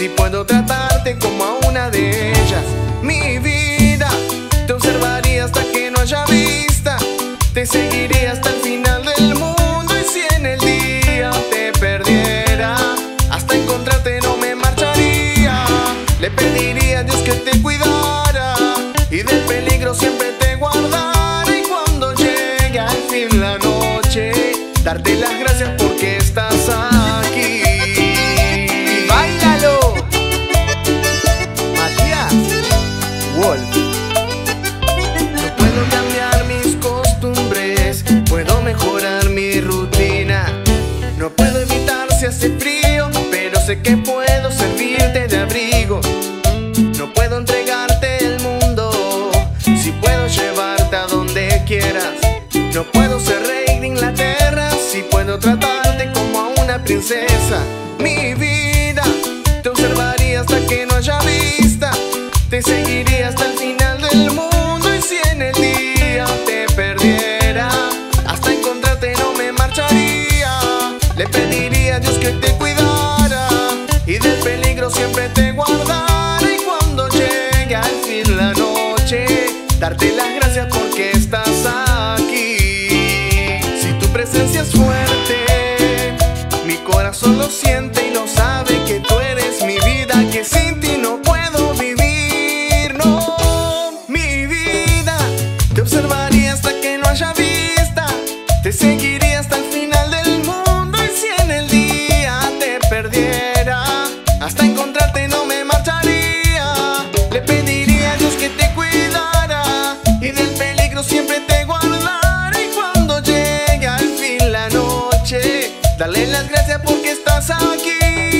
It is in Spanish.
Si puedo tratarte como a una de ellas. Mi vida Te observaría hasta que no haya vista. Te seguiría hasta el final del mundo Y si en el día te perdiera Hasta encontrarte no me marcharía. Le pediría a Dios que te cuidara Y del peligro siempre te guardara. Y cuando llegue al fin la noche Darte las gracias porque estás ahí princesa. Mi vida, te observaría hasta que no haya vista. Te seguiría hasta el final del mundo y si en el día te perdiera, hasta encontrarte no me marcharía. Le pediría a Dios que te cuidara y del peligro siempre te guardara. Y cuando llegue al fin la noche, darte las corazón lo siente y lo sabe que tú eres mi vida, que sin ti no puedo vivir. Te seguiría hasta el final del mundo y si en el día te perdiera, hasta encontrarte no me marcharía. Le pediría a Dios que te cuidara y del peligro siempre te guardara. Y cuando llegue al fin la noche, dale las gracias porque estás aquí.